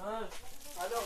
हाँ हेलो